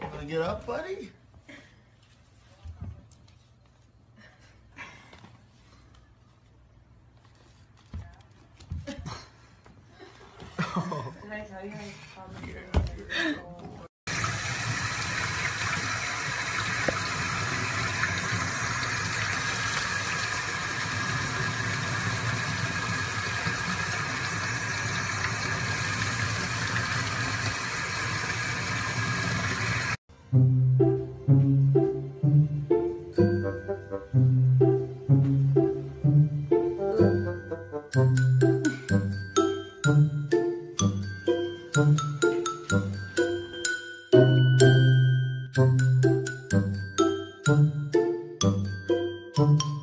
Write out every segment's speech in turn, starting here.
Wanna get up, buddy? Did I tell you I Good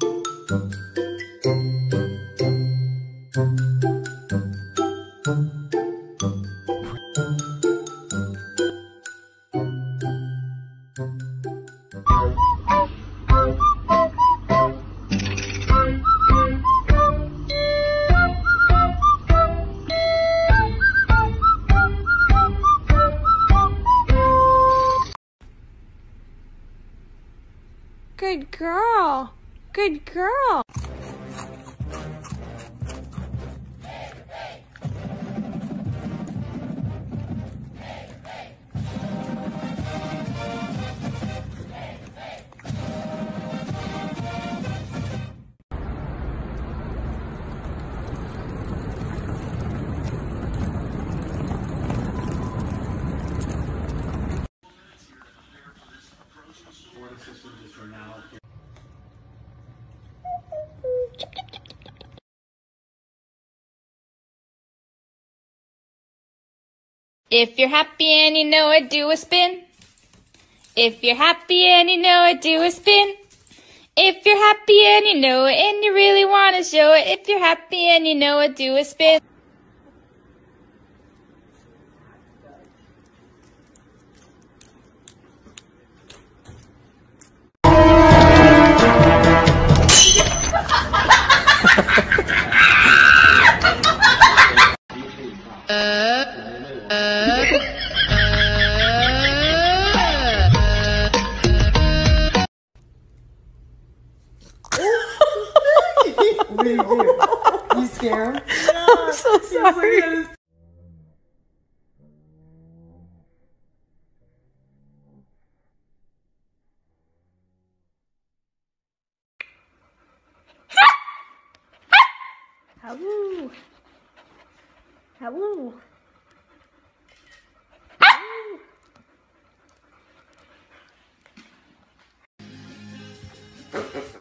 Good girl. If you're happy and you know it, do a spin. If you're happy and you know it, do a spin. If you're happy and you know it and you really want to show it, if you're happy and you know it, do a spin. What do you do? You scare him? Yeah. I'm so sorry. Ha ha ha!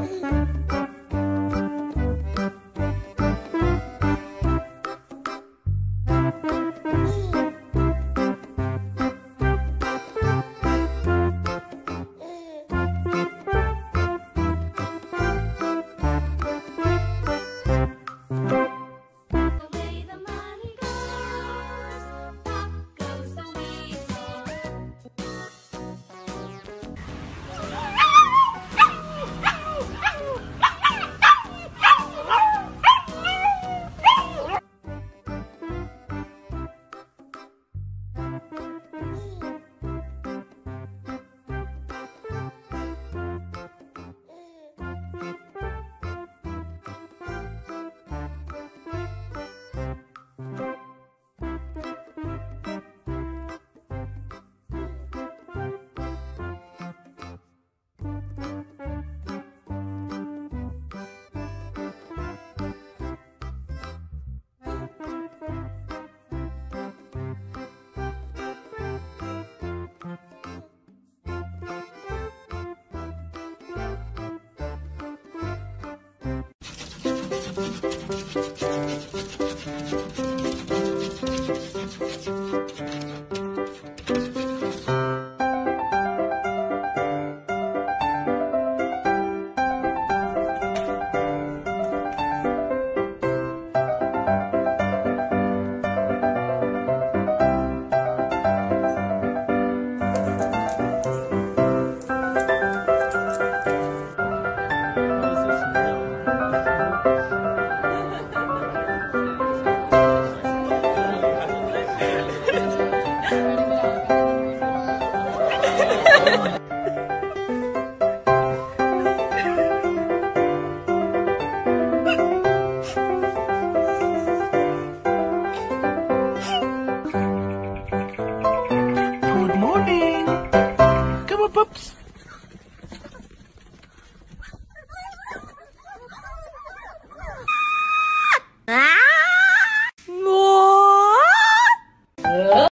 Bye.